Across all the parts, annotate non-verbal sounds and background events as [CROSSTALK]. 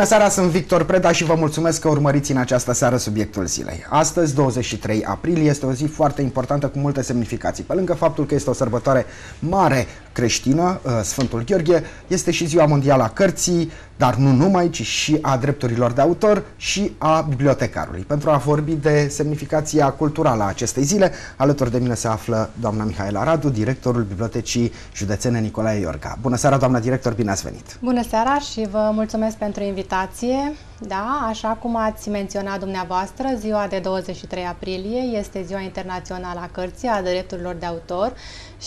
Bună seara, sunt Victor Preda și vă mulțumesc că urmăriți în această seară subiectul zilei. Astăzi, 23 aprilie, este o zi foarte importantă cu multe semnificații. Pe lângă faptul că este o sărbătoare mare creștină, uh, Sfântul Gheorghe, este și ziua mondială a cărții, dar nu numai, ci și a drepturilor de autor și a bibliotecarului. Pentru a vorbi de semnificația culturală a acestei zile, alături de mine se află doamna Mihaela Radu, directorul Bibliotecii Județene Nicolae Iorga. Bună seara, doamna director, bine ați venit! Bună seara și vă mulțumesc pentru invitație. Da, așa cum ați menționat dumneavoastră, ziua de 23 aprilie este ziua internațională a cărții, a drepturilor de autor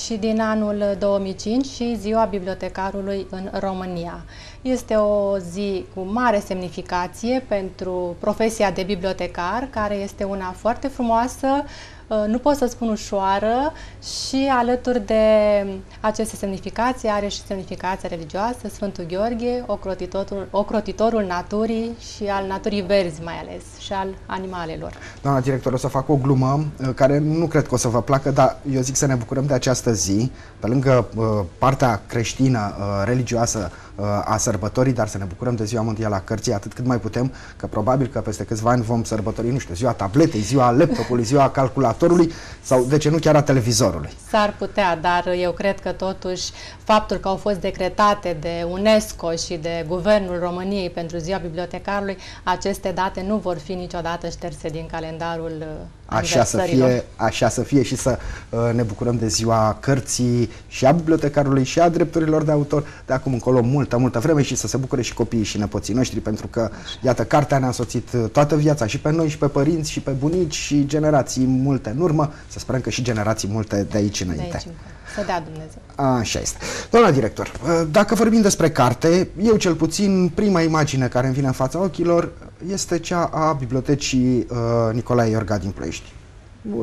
și din anul 2005 și ziua bibliotecarului în România. Este o zi cu mare semnificație pentru profesia de bibliotecar, care este una foarte frumoasă, Uh, nu pot să spun ușoară și alături de aceste semnificații are și semnificația religioasă, Sfântul Gheorghe, ocrotitorul, ocrotitorul naturii și al naturii verzi mai ales și al animalelor. Doamna director, o să fac o glumă uh, care nu cred că o să vă placă, dar eu zic să ne bucurăm de această zi, pe lângă uh, partea creștină, religioasă a sărbătorii, dar să ne bucurăm de Ziua Mondială a Cărții atât cât mai putem, că probabil că peste câțiva ani vom sărbători, nu știu, ziua tabletei, ziua laptopului, ziua calculatorului sau, de ce nu, chiar a televizorului. S-ar putea, dar eu cred că totuși faptul că au fost decretate de UNESCO și de Guvernul României pentru Ziua Bibliotecarului, aceste date nu vor fi niciodată șterse din calendarul uh, Așa să, fie, așa să fie și să uh, ne bucurăm de ziua cărții și a bibliotecarului și a drepturilor de autor de acum încolo multă, multă vreme și să se bucure și copiii și nepoții noștri pentru că, iată, cartea ne-a însoțit uh, toată viața și pe noi și pe părinți și pe bunici și generații multe în urmă, să sperăm că și generații multe de aici înainte. De aici Să dea Dumnezeu. Așa este. Doamna director, uh, dacă vorbim despre carte, eu cel puțin prima imagine care îmi vine în fața ochilor este cea a bibliotecii uh, Nicolae Iorga din Ploiești.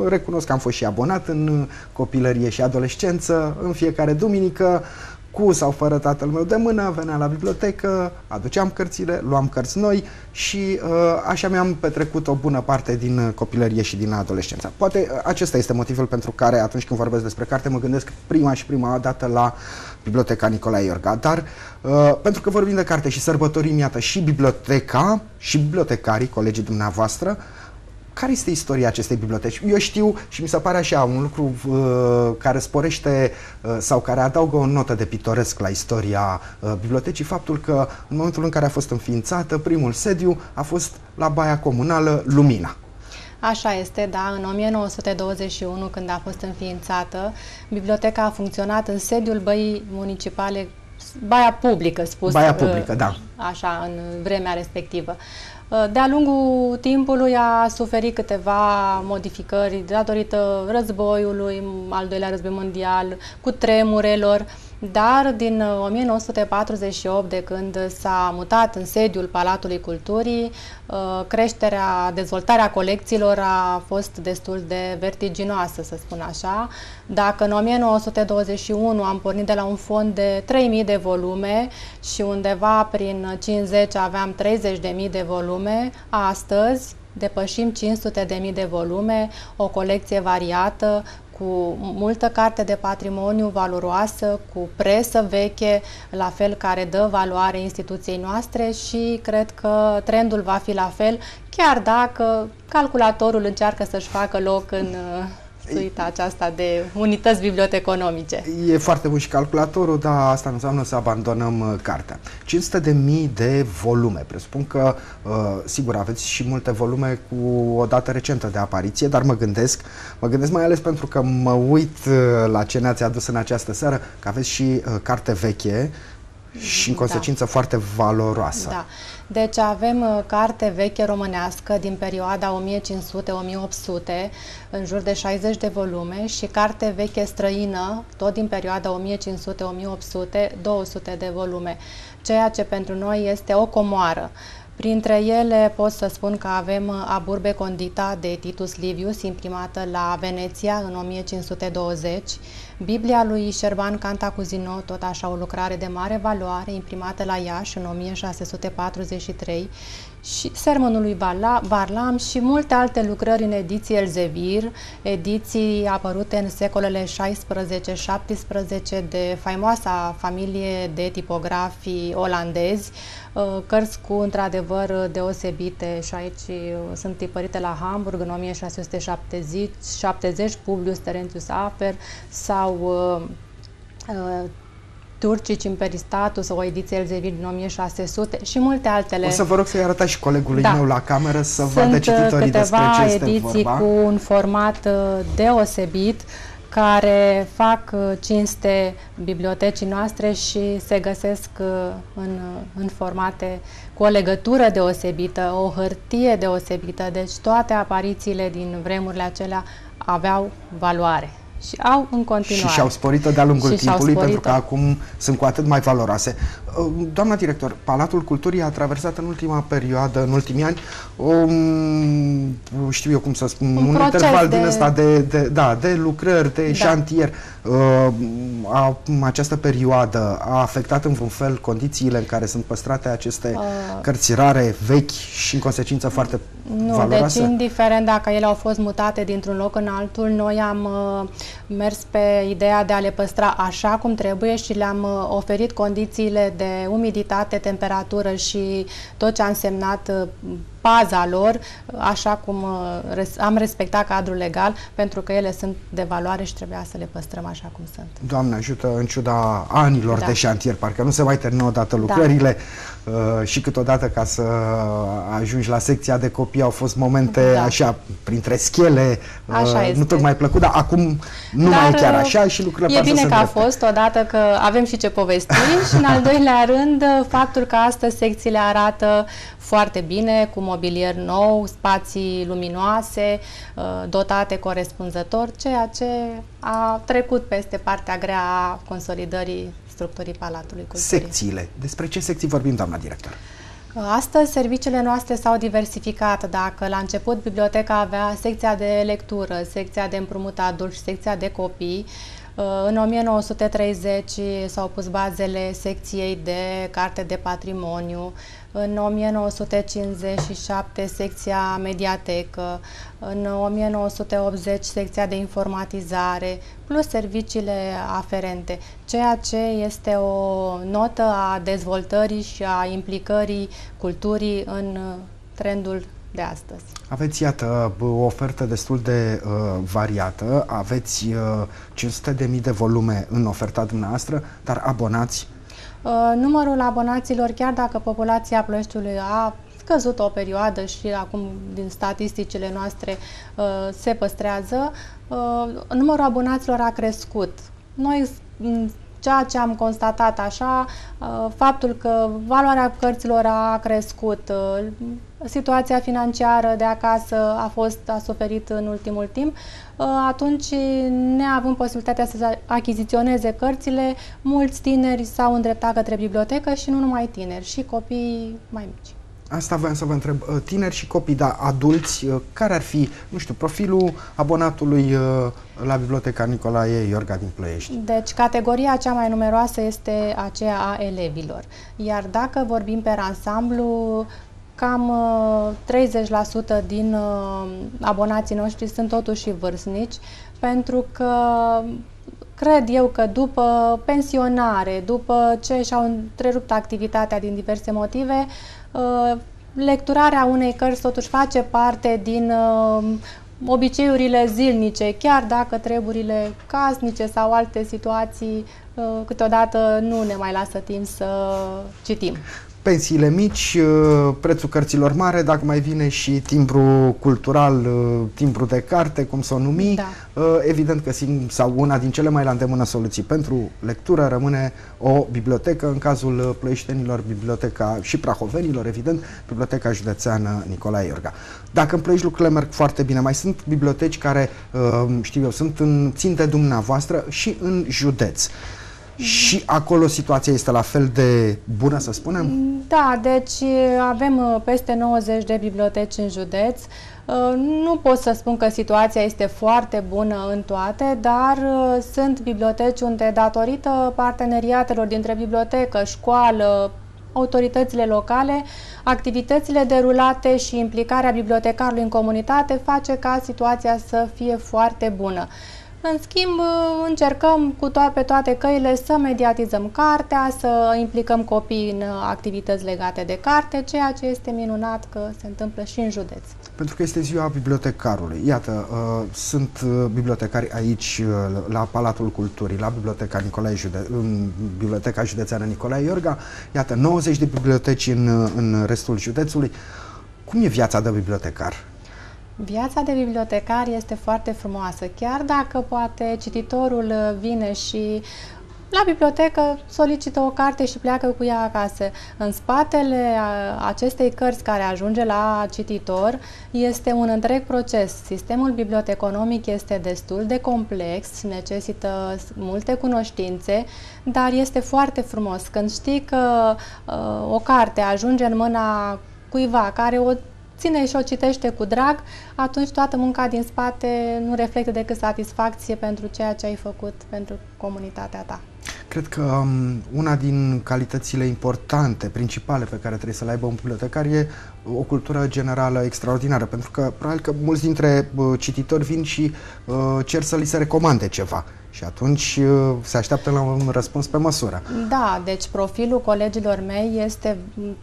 Recunosc că am fost și abonat în copilărie și adolescență, în fiecare duminică, cu sau fără tatăl meu de mână, veneam la bibliotecă, aduceam cărțile, luam cărți noi și uh, așa mi-am petrecut o bună parte din copilărie și din adolescență. Poate uh, acesta este motivul pentru care atunci când vorbesc despre carte mă gândesc prima și prima dată la Biblioteca Nicolae Iorga, dar uh, pentru că vorbim de carte și sărbătorim, iată, și biblioteca și bibliotecarii, colegii dumneavoastră, care este istoria acestei biblioteci? Eu știu și mi se pare așa un lucru uh, care sporește uh, sau care adaugă o notă de pitoresc la istoria uh, bibliotecii, faptul că în momentul în care a fost înființată, primul sediu a fost la Baia Comunală Lumina. Așa este, da. În 1921, când a fost înființată, biblioteca a funcționat în sediul băii municipale, baia publică, spus. Baia publică, uh, da. Așa, în vremea respectivă. Uh, de-a lungul timpului a suferit câteva modificări datorită războiului, al doilea război mondial, cu tremurelor, dar din 1948, uh, de când s-a mutat în sediul Palatului Culturii, uh, creșterea, dezvoltarea colecțiilor a fost destul de vertiginoasă, să spun așa. Dacă în 1921 am pornit de la un fond de 3.000 de volume și undeva prin 50 aveam 30.000 de volume, astăzi depășim 500.000 de volume, o colecție variată, cu multă carte de patrimoniu valoroasă, cu presă veche, la fel care dă valoare instituției noastre și cred că trendul va fi la fel, chiar dacă calculatorul încearcă să-și facă loc în suita aceasta de unități biblioteconomice. E foarte bun și calculatorul, dar asta nu înseamnă să abandonăm uh, cartea. 500 de mii de volume. Presupun că, uh, sigur, aveți și multe volume cu o dată recentă de apariție, dar mă gândesc, mă gândesc mai ales pentru că mă uit uh, la ce ne-ați adus în această seară, că aveți și carte veche și în da. consecință da. foarte valoroasă. Da. Deci avem uh, carte veche românească din perioada 1500-1800, în jur de 60 de volume, și carte veche străină, tot din perioada 1500-1800, 200 de volume, ceea ce pentru noi este o comoară Printre ele pot să spun că avem Aburbe Condita de Titus Livius, imprimată la Veneția în 1520, Biblia lui Șerban Cantacuzino, tot așa o lucrare de mare valoare, imprimată la Iași în 1643, și Sermonul lui Varlam și multe alte lucrări în ediții Elzevir, ediții apărute în secolele 16-17 de faimoasa familie de tipografi olandezi, uh, cărți cu într-adevăr deosebite. Și aici uh, sunt tipărite la Hamburg în 1670, 70, Publius Terentius Aper sau uh, Turcici Imperistatus, o ediție Elzevir din 1600 și multe altele. O să vă rog să-i arătați și colegului da. meu la cameră să Sunt vadă cititorii despre ce este ediții vorba. cu un format uh, deosebit care fac uh, cinste bibliotecii noastre și se găsesc uh, în, în formate cu o legătură deosebită, o hârtie deosebită, deci toate aparițiile din vremurile acelea aveau valoare și au în continuare. Și și-au sporit-o de-a lungul și timpului, pentru că acum sunt cu atât mai valoroase. Uh, doamna director, Palatul Culturii a traversat în ultima perioadă, în ultimii ani, um, știu eu cum să spun, un, un interval de... din ăsta de, de, da, de lucrări, de da. șantier. Uh, a, această perioadă a afectat în vreun fel condițiile în care sunt păstrate aceste uh. cărți rare, vechi și în consecință foarte nu, valoroase? deci indiferent dacă ele au fost mutate dintr-un loc în altul, noi am uh, mers pe ideea de a le păstra așa cum trebuie și le-am uh, oferit condițiile de umiditate, temperatură și tot ce a însemnat uh, paza lor, așa cum uh, am respectat cadrul legal, pentru că ele sunt de valoare și trebuia să le păstrăm așa cum sunt. Doamne ajută, în ciuda anilor da. de șantier, parcă nu se mai termină odată da. lucrările da. uh, și câteodată ca să ajungi la secția de copii au fost momente da. așa, printre schele, uh, așa uh, nu tocmai plăcut, dar acum nu dar, mai e chiar uh, așa și lucrurile E bine că a fost, odată că avem și ce povesti [LAUGHS] și în al doilea rând faptul că astăzi secțiile arată foarte bine, cu mobilier nou, spații luminoase, uh, dotate corespunzător, ceea ce a trecut peste partea grea a consolidării structurii Palatului Culturii. Secțiile. Despre ce secții vorbim, doamna director? Uh, astăzi serviciile noastre s-au diversificat. Dacă la început biblioteca avea secția de lectură, secția de împrumut adult și secția de copii, uh, în 1930 s-au pus bazele secției de carte de patrimoniu, în 1957 secția mediatecă, în 1980 secția de informatizare, plus serviciile aferente, ceea ce este o notă a dezvoltării și a implicării culturii în trendul de astăzi. Aveți, iată, o ofertă destul de uh, variată, aveți uh, 500.000 de volume în oferta dumneavoastră, dar abonați Uh, numărul abonaților, chiar dacă populația Ploieștiului a scăzut o perioadă și acum din statisticile noastre uh, se păstrează, uh, numărul abonaților a crescut. Noi ceea ce am constatat așa, faptul că valoarea cărților a crescut, situația financiară de acasă a fost a suferit în ultimul timp, uh, atunci, neavând posibilitatea să achiziționeze cărțile, mulți tineri s-au îndreptat către bibliotecă și nu numai tineri, și copii mai mici. Asta voiam să vă întreb. Uh, tineri și copii, dar adulți, uh, care ar fi, nu știu, profilul abonatului la Biblioteca Nicolae Iorga din Ploiești? Deci, categoria cea mai numeroasă este aceea a elevilor. Iar dacă vorbim pe ansamblu, cam 30% uh, din uh, abonații noștri sunt totuși vârstnici, pentru că cred eu că după pensionare, după ce și-au întrerupt activitatea din diverse motive, uh, lecturarea unei cărți totuși face parte din obiceiurile zilnice, chiar dacă treburile casnice sau alte situații câteodată nu ne mai lasă timp să citim pensiile mici, uh, prețul cărților mare, dacă mai vine și timbru cultural, uh, timbru de carte, cum să o numi, da. Uh, evident că sau una din cele mai la îndemână soluții pentru lectură rămâne o bibliotecă, în cazul plăiștenilor, biblioteca și prahovenilor, evident, Biblioteca Județeană Nicolae Iorga. Dacă în Plăiești lucrurile merg foarte bine, mai sunt biblioteci care, știu eu, sunt în ținte dumneavoastră și în județ. Și acolo situația este la fel de bună, să spunem? Da, deci avem uh, peste 90 de biblioteci în județ. Uh, nu pot să spun că situația este foarte bună în toate, dar uh, sunt biblioteci unde, datorită parteneriatelor dintre bibliotecă, școală, autoritățile locale, activitățile derulate și implicarea bibliotecarului în comunitate face ca situația să fie foarte bună. În schimb, încercăm cu to- pe toate căile să mediatizăm cartea, să implicăm copiii în activități legate de carte, ceea ce este minunat că se întâmplă și în județ. Pentru că este ziua bibliotecarului. Iată, uh, sunt uh, bibliotecari aici uh, la Palatul Culturii, la Biblioteca Nicolae Jude- în Biblioteca Județeană Nicolae Iorga. Iată, 90 de biblioteci în, în restul județului. Cum e viața de bibliotecar? Viața de bibliotecar este foarte frumoasă, chiar dacă poate cititorul vine și la bibliotecă solicită o carte și pleacă cu ea acasă. În spatele acestei cărți care ajunge la cititor este un întreg proces. Sistemul biblioteconomic este destul de complex, necesită multe cunoștințe, dar este foarte frumos. Când știi că uh, o carte ajunge în mâna cuiva care o ține și o citește cu drag, atunci toată munca din spate nu reflectă decât satisfacție pentru ceea ce ai făcut pentru comunitatea ta. Cred că um, una din calitățile importante, principale pe care trebuie să le aibă un bibliotecar e o cultură generală extraordinară, pentru că probabil că mulți dintre uh, cititori vin și uh, cer să li se recomande ceva. Și atunci uh, se așteaptă la un răspuns pe măsură. Da, deci profilul colegilor mei este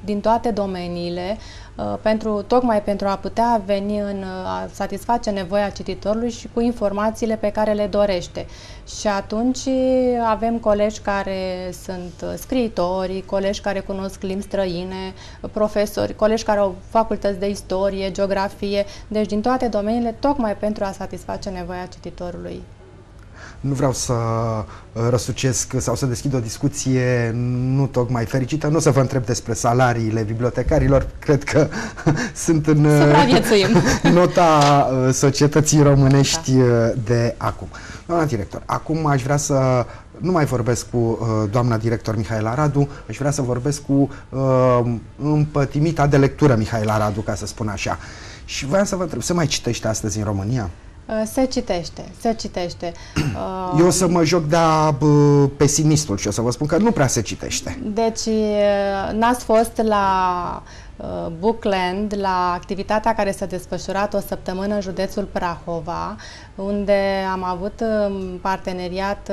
din toate domeniile, uh, pentru, tocmai pentru a putea veni în a satisface nevoia cititorului și cu informațiile pe care le dorește. Și atunci avem colegi care sunt scriitori, colegi care cunosc limbi străine, profesori, colegi care au facultăți de istorie, geografie, deci din toate domeniile, tocmai pentru a satisface nevoia cititorului. Nu vreau să uh, răsucesc sau să deschid o discuție nu tocmai fericită. Nu o să vă întreb despre salariile bibliotecarilor. Cred că [LAUGHS] sunt în uh, [LAUGHS] nota uh, societății românești da. de acum. Doamna director, acum aș vrea să nu mai vorbesc cu uh, doamna director Mihaela Radu, aș vrea să vorbesc cu uh, împătimita de lectură Mihaela Radu, ca să spun așa. Și vreau să vă întreb, se mai citește astăzi în România? Uh, se citește, se citește. Eu o să mă joc de pesimistul și o să vă spun că nu prea se citește. Deci, uh, n-ați fost la uh, Bookland, la activitatea care s-a desfășurat o săptămână în județul Prahova, unde am avut um, parteneriat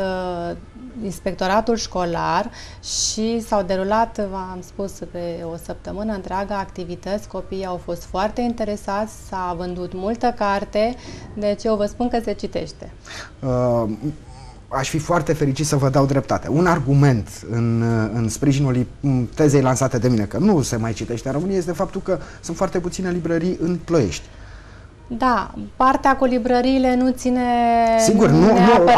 inspectoratul școlar și s-au derulat, v-am spus, pe o săptămână întreagă activități. Copiii au fost foarte interesați, s-a vândut multă carte, deci eu vă spun că se citește. Uh, aș fi foarte fericit să vă dau dreptate. Un argument în, în sprijinul tezei lansate de mine, că nu se mai citește în România, este faptul că sunt foarte puține librării în Ploiești. Da, partea cu librăriile nu ține Sigur, nu, nu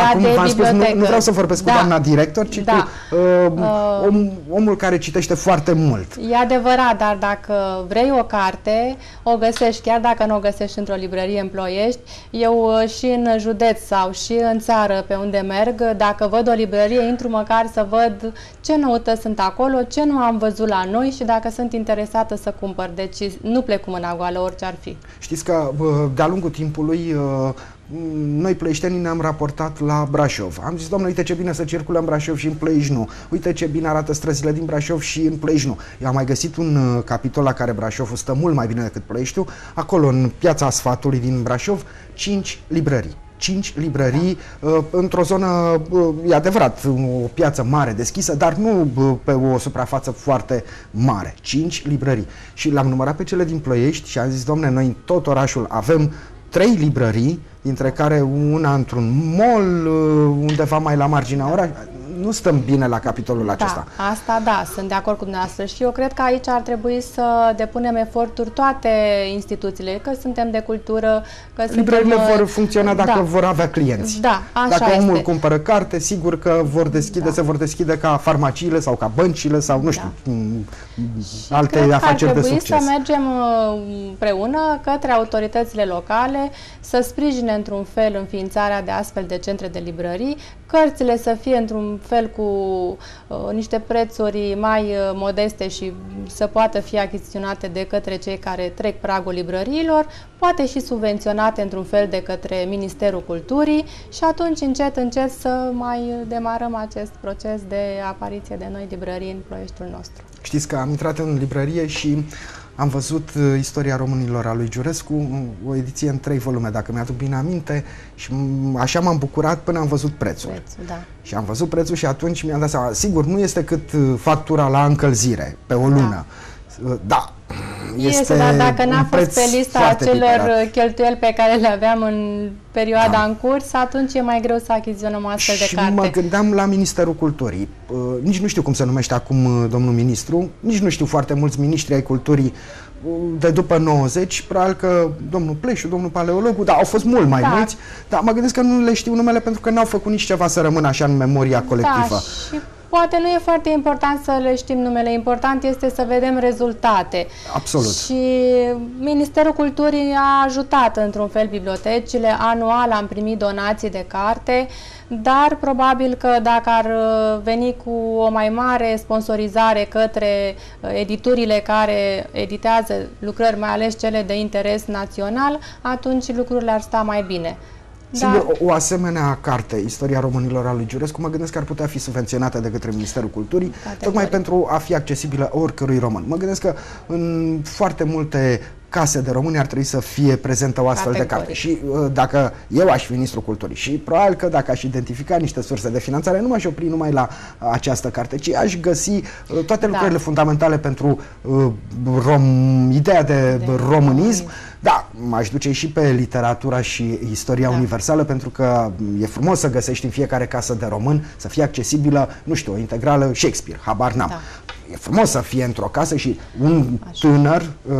acum de v-am spus, nu, nu vreau să vorbesc da. cu doamna director, ci da. cu uh, uh, om, omul care citește foarte mult. E adevărat, dar dacă vrei o carte, o găsești, chiar dacă nu o găsești într-o librărie în Ploiești. Eu uh, și în județ sau și în țară pe unde merg, dacă văd o librărie, intru măcar să văd ce noutăți sunt acolo, ce nu am văzut la noi și dacă sunt interesată să cumpăr. Deci nu plec cu mâna goală, orice ar fi. Știți că uh, de-a lungul timpului uh, noi plăieștenii ne-am raportat la Brașov. Am zis, domnule, uite ce bine să circulăm în Brașov și în Plăiești nu. Uite ce bine arată străzile din Brașov și în Plăiești nu. Eu am mai găsit un uh, capitol la care Brașovul stă mult mai bine decât Plăieștiul. Acolo, în piața asfaltului din Brașov, 5 librării. 5 librării da. uh, într-o zonă, uh, e adevărat, o piață mare deschisă, dar nu uh, pe o suprafață foarte mare. 5 librării. Și l-am numărat pe cele din Ploiești și am zis, domne, noi în tot orașul avem trei librării, dintre care una într-un mall, uh, undeva mai la marginea orașului nu stăm bine la capitolul da, acesta. asta da, sunt de acord cu dumneavoastră și eu cred că aici ar trebui să depunem eforturi toate instituțiile, că suntem de cultură, că Librările suntem... vor funcționa dacă da. vor avea clienți. Da, așa Dacă omul este. cumpără carte, sigur că vor deschide, da. se vor deschide ca farmaciile sau ca băncile sau nu știu, da. alte cred afaceri de succes. să mergem uh, împreună către autoritățile locale să sprijine într-un fel înființarea de astfel de centre de librării cărțile să fie într-un fel cu uh, niște prețuri mai uh, modeste și să poată fi achiziționate de către cei care trec pragul librăriilor, poate și subvenționate într-un fel de către Ministerul Culturii și atunci încet, încet să mai demarăm acest proces de apariție de noi librării în proiectul nostru. Știți că am intrat în librărie și am văzut uh, istoria românilor a lui Giurescu, o ediție în trei volume, dacă mi-aduc bine aminte, și așa m-am bucurat până am văzut prețul. Prețul, da. Și am văzut prețul și atunci mi-am dat seama, sigur, nu este cât uh, factura la încălzire pe o lună. Da, uh, da este, este dar dacă n-a fost pe lista acelor piperat. cheltuieli pe care le aveam în perioada da. în curs, atunci e mai greu să achiziționăm astfel și de carte. mă gândeam la Ministerul Culturii. Uh, nici nu știu cum se numește acum uh, domnul ministru, nici nu știu foarte mulți miniștri ai culturii uh, de după 90, probabil că domnul Pleșu, domnul Paleologu, da, au fost mult mai da. mulți, dar mă gândesc că nu le știu numele pentru că n-au făcut nici ceva să rămână așa în memoria colectivă. Da, și poate nu e foarte important să le știm numele, important este să vedem rezultate. Absolut. Și Ministerul Culturii a ajutat într-un fel bibliotecile, anual am primit donații de carte, dar probabil că dacă ar uh, veni cu o mai mare sponsorizare către uh, editurile care editează lucrări, mai ales cele de interes național, atunci lucrurile ar sta mai bine. Singur, da. o, o asemenea carte, Istoria Românilor a lui Giurescu, mă gândesc că ar putea fi subvenționată de către Ministerul Culturii, Categoric. tocmai pentru a fi accesibilă oricărui român. Mă gândesc că în foarte multe case de români ar trebui să fie prezentă o astfel Categoric. de carte. Și uh, dacă eu aș fi ministrul culturii și probabil că dacă aș identifica niște surse de finanțare, nu m-aș opri numai la uh, această carte, ci aș găsi uh, toate da. lucrurile fundamentale pentru rom, ideea de, de românism. Da, m-aș duce și pe literatura și istoria da. universală, pentru că e frumos să găsești în fiecare casă de român, să fie accesibilă, nu știu, o integrală Shakespeare, habar n-am. Da e frumos să fie într-o casă și un Așa. tânăr uh,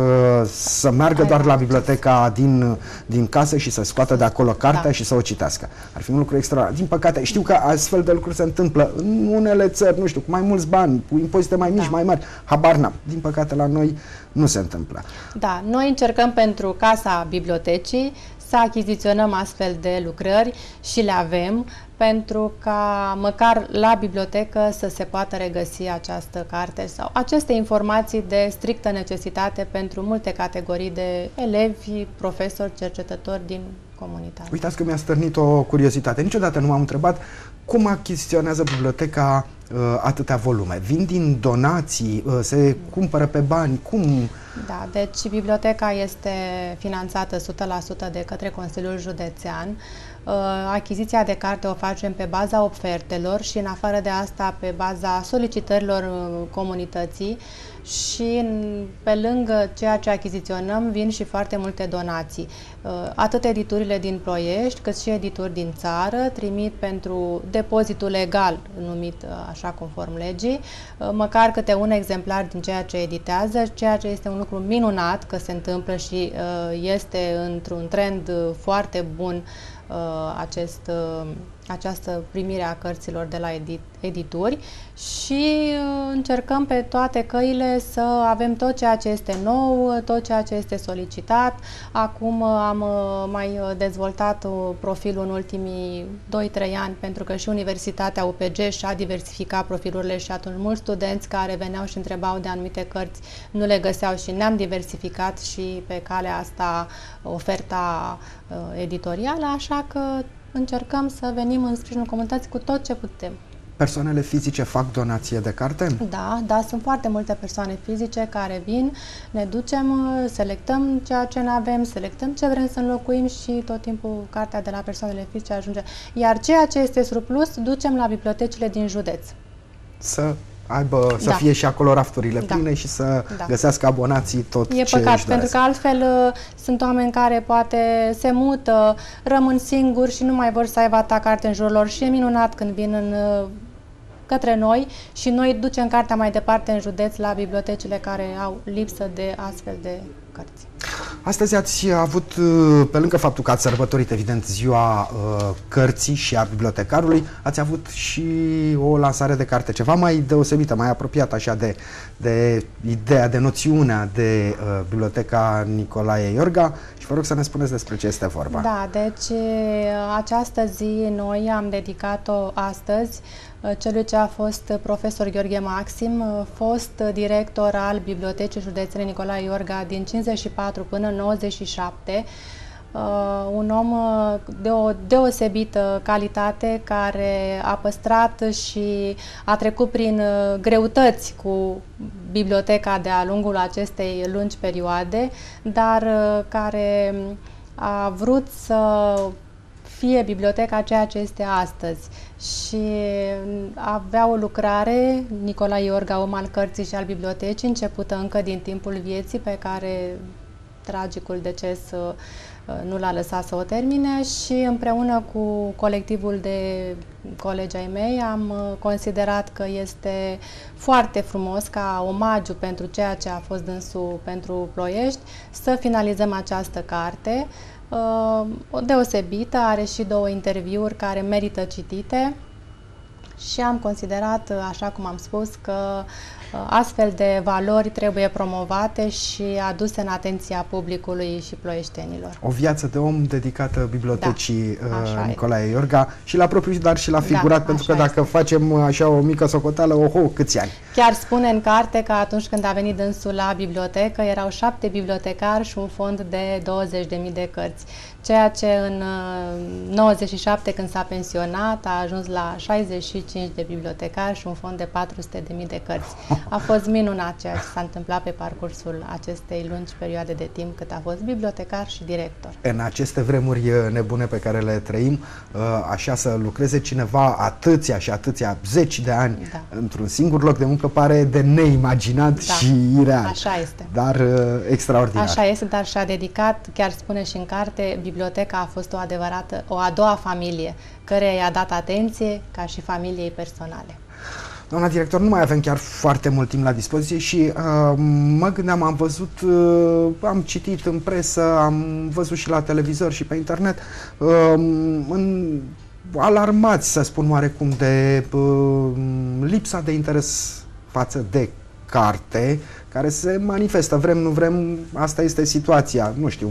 să meargă Ai doar la biblioteca din, din casă și să scoată de acolo cartea da. și să o citească. Ar fi un lucru extraordinar. Din păcate, știu că astfel de lucruri se întâmplă în unele țări, nu știu, cu mai mulți bani, cu impozite mai mici, da. mai mari. Habar n-am. Din păcate, la noi nu se întâmplă. Da, noi încercăm pentru Casa Bibliotecii să achiziționăm astfel de lucrări și le avem pentru ca măcar la bibliotecă să se poată regăsi această carte sau aceste informații de strictă necesitate pentru multe categorii de elevi, profesori, cercetători din comunitate. Uitați că mi-a stârnit o curiozitate. Niciodată nu m-am întrebat cum achiziționează biblioteca uh, atâtea volume. Vin din donații, uh, se cumpără pe bani, cum... Da, deci biblioteca este finanțată 100% de către Consiliul Județean. Uh, achiziția de carte o facem pe baza ofertelor și în afară de asta pe baza solicitărilor uh, comunității și pe lângă ceea ce achiziționăm vin și foarte multe donații. Uh, atât editurile din Ploiești cât și edituri din țară trimit pentru depozitul legal numit așa conform legii, măcar câte un exemplar din ceea ce editează, ceea ce este un lucru minunat că se întâmplă și este într-un trend foarte bun Uh, acest, uh, această primire a cărților de la edit, edituri și uh, încercăm pe toate căile să avem tot ceea ce este nou, tot ceea ce este solicitat. Acum am mai dezvoltat profilul în ultimii 2-3 ani pentru că și Universitatea UPG și-a diversificat profilurile și atunci mulți studenți care veneau și întrebau de anumite cărți nu le găseau și ne-am diversificat și pe calea asta oferta editorială, așa că încercăm să venim în sprijinul comunității cu tot ce putem. Persoanele fizice fac donație de carte? Da, da, sunt foarte multe persoane fizice care vin, ne ducem, selectăm ceea ce ne avem, selectăm ce vrem să înlocuim și tot timpul cartea de la persoanele fizice ajunge. Iar ceea ce este surplus, ducem la bibliotecile din județ. Să aibă, să da. fie și acolo rafturile da. pline și să da. găsească abonații tot e ce păcat, pentru că altfel uh, sunt oameni care poate se mută, rămân singuri și nu mai vor să aibă atâta carte în jurul lor și e minunat când vin în, uh, către noi și noi ducem cartea mai departe în județ la bibliotecile care au lipsă de astfel de cărți. Astăzi ați avut, uh, pe lângă faptul că ați sărbătorit, evident, ziua uh, cărții și a bibliotecarului, ați avut și o lansare de carte ceva mai deosebită, mai apropiată așa de, de ideea, de noțiunea de uh, biblioteca Nicolae Iorga și vă rog să ne spuneți despre ce este vorba. Da, deci uh, această zi noi am dedicat-o astăzi uh, celui ce a fost profesor Gheorghe Maxim, uh, fost director al Bibliotecii Județene Nicolae Iorga din 54 până în 97, Uh, un om de o deosebită calitate care a păstrat și a trecut prin uh, greutăți cu biblioteca de-a lungul acestei lungi perioade, dar uh, care a vrut să fie biblioteca ceea ce este astăzi. Și avea o lucrare, Nicolae Iorga, om al cărții și al bibliotecii, începută încă din timpul vieții pe care tragicul deces uh, nu l-a lăsat să o termine și împreună cu colectivul de colegi ai mei am uh, considerat că este foarte frumos ca omagiu pentru ceea ce a fost dânsul pentru Ploiești să finalizăm această carte. Uh, o deosebită, are și două interviuri care merită citite și am considerat, așa cum am spus, că astfel de valori trebuie promovate și aduse în atenția publicului și ploieștenilor. O viață de om dedicată bibliotecii da, uh, Nicolae Iorga și la propriu, dar și la da, figurat, da, pentru că dacă este. facem așa o mică socoteală, oho, câți ani! Chiar spune în carte că atunci când a venit dânsul la bibliotecă, erau șapte bibliotecari și un fond de 20.000 de cărți ceea ce în 97, uh, când s-a pensionat, a ajuns la 65 de bibliotecari și un fond de 400.000 de cărți. [LAUGHS] A fost minunat ceea ce s-a întâmplat pe parcursul acestei lungi perioade de timp cât a fost bibliotecar și director. În aceste vremuri uh, nebune pe care le trăim, uh, așa să lucreze cineva atâția și atâția zeci de ani da. într-un singur loc de muncă pare de neimaginat da. și ireal. Așa este. Dar extraordinar. Așa este, dar și-a dedicat, chiar spune și în carte, biblioteca a fost o adevărată, o a doua familie, care i-a dat atenție ca și familiei personale. Doamna director, nu mai avem chiar foarte mult timp la dispoziție și uh, mă gândeam, am văzut, uh, am citit în presă, am văzut și la televizor și pe internet, uh, în, alarmați, să spun oarecum, de uh, lipsa de interes față de carte care se manifestă, vrem, nu vrem, asta este situația, nu știu,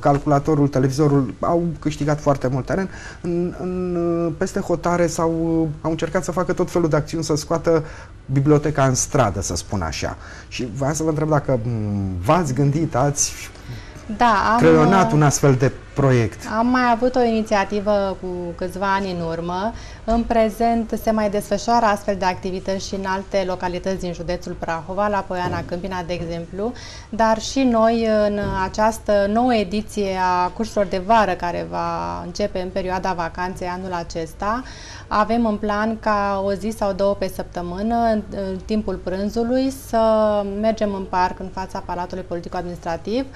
calculatorul, televizorul au câștigat foarte mult teren, în, în, peste hotare sau au încercat să facă tot felul de acțiuni să scoată biblioteca în stradă, să spun așa. Și vreau să vă întreb dacă v-ați gândit, ați da, am, creionat un astfel de proiect. Am mai avut o inițiativă cu câțiva ani în urmă. În prezent se mai desfășoară astfel de activități și în alte localități din județul Prahova, la Poiana Câmpina, de exemplu, dar și noi în această nouă ediție a cursurilor de vară care va începe în perioada vacanței anul acesta, avem în plan ca o zi sau două pe săptămână, în, în timpul prânzului, să mergem în parc în fața Palatului Politico-Administrativ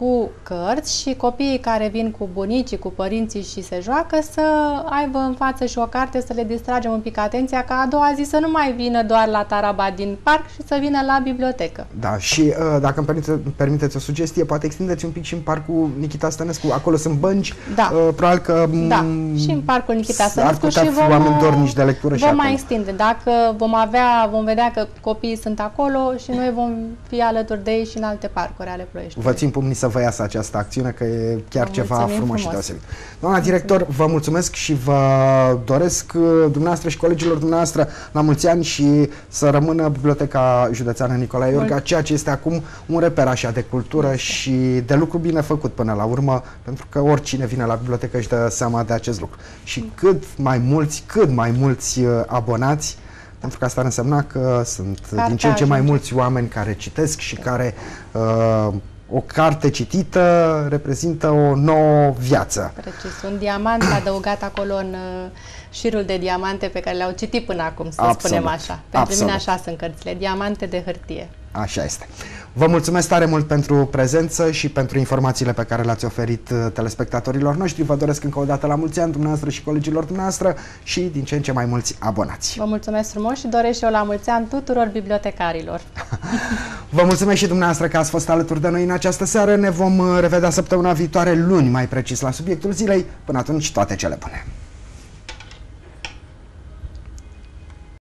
cu cărți și copiii care vin cu bunicii, cu părinții și se joacă să aibă în față și o carte să le distragem un pic atenția ca a doua zi să nu mai vină doar la taraba din parc și să vină la bibliotecă. Da, și uh, dacă îmi permite, permiteți o sugestie, poate extindeți un pic și în parcul Nikita Stănescu. Acolo sunt bănci, da. uh, probabil că... Da, și în parcul Nikita Stănescu și vom, oameni dornici de lectură vom și mai extinde. Dacă vom avea, vom vedea că copiii sunt acolo și noi vom fi alături de ei și în alte parcuri ale Ploieștiului. Vă țin pumnii să vă iasă această acțiune, că e chiar vă ceva frumos, frumos și deosebit. Doamna director, vă mulțumesc și vă doresc uh, dumneavoastră și colegilor dumneavoastră la mulți ani și să rămână Biblioteca Județeană Nicolae Iorga, Mult. ceea ce este acum un reper așa de cultură este. și de lucru bine făcut până la urmă, pentru că oricine vine la bibliotecă își dă seama de acest lucru. Și cât mai mulți, cât mai mulți uh, abonați, pentru că asta ar însemna că sunt Cartea din ce în ce mai mulți oameni care citesc și care uh, o carte citită reprezintă o nouă viață. Precis, un diamant adăugat acolo în uh, șirul de diamante pe care le-au citit până acum, să Absolut. spunem așa. Pentru Absolut. mine așa sunt cărțile, diamante de hârtie. Așa este. Vă mulțumesc tare mult pentru prezență și pentru informațiile pe care le-ați oferit uh, telespectatorilor noștri. Vă doresc încă o dată la mulți ani dumneavoastră și colegilor dumneavoastră și din ce în ce mai mulți abonați. Vă mulțumesc frumos și doresc și eu la mulți ani tuturor bibliotecarilor. [LAUGHS] Vă mulțumesc și dumneavoastră că ați fost alături de noi în această seară. Ne vom uh, revedea săptămâna viitoare, luni mai precis, la subiectul zilei. Până atunci, toate cele bune!